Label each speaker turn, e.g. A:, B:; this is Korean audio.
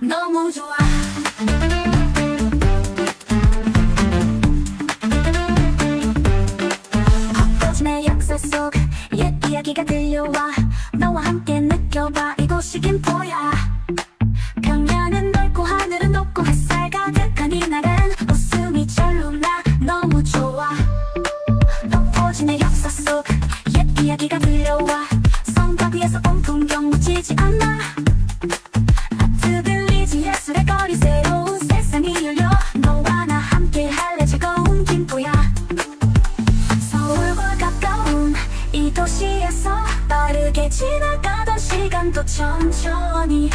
A: 너무 좋아. 헛거진 내 역사 속 옛 이야기가 들려와. 너와 함께 느껴봐. 이곳이 김포야. 강야는 넓고 하늘은 높고 햇살 가득한 이 날엔 웃음이 절로 나 너무 좋아. 덮어진 내 역사 속 옛 이야기가 들려와. 성곽 위에서 온 풍경 묻히지 않아. 이 도시에서 빠르게 지나가던 시간도 천천히